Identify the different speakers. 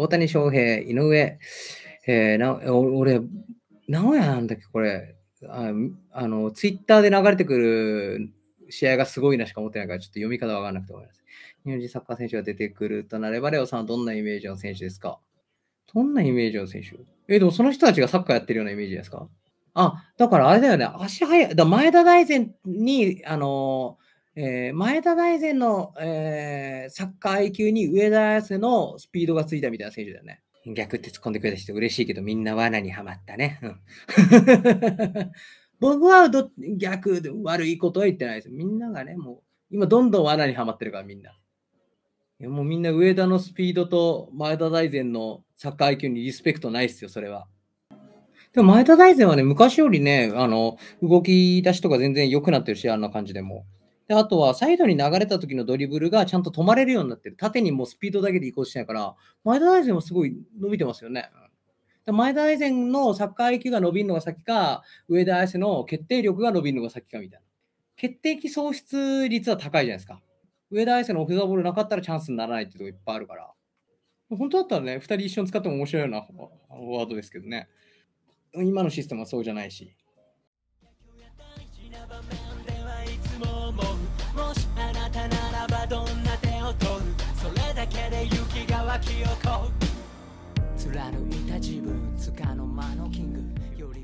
Speaker 1: 大谷翔平、井上、えー、な俺、名古屋なんだっけ、これ。ああの、ツイッターで流れてくる試合がすごいなしか思ってないから、ちょっと読み方わかんなくて思います。日本人サッカー選手が出てくるとなれば、レオさんはどんなイメージの選手ですか？どんなイメージの選手？え、でもその人たちがサッカーやってるようなイメージですか？あ、だからあれだよね、足速い。だ前田大然に、あのえー、前田大然の、えー、サッカー IQ に上田綺世のスピードがついたみたいな選手だよね。逆って突っ込んでくれた人嬉しいけど、みんな罠にはまったね。僕はど逆で悪いことは言ってないです。みんながね、もう今どんどん罠にはまってるからみんな。いやもうみんな上田のスピードと前田大然のサッカー IQ にリスペクトないっすよ、それは。でも前田大然はね、昔よりね、あの、動き出しとか全然良くなってるし、あんな感じでも。で、あとはサイドに流れた時のドリブルがちゃんと止まれるようになってる。縦にもうスピードだけで移行してないから、前田大然はすごい伸びてますよね。前田大然のサッカー IQ が伸びるのが先か、上田綺世の決定力が伸びるのが先かみたいな。決定機喪失率は高いじゃないですか。上田綺世のオフザボールなかったらチャンスにならないっていうとこいっぱいあるから。本当だったらね、2人一緒に使っても面白いようなワードですけどね。今のシステムはそうじゃないし。湧き起こる貫いた自分つかの間のキング。より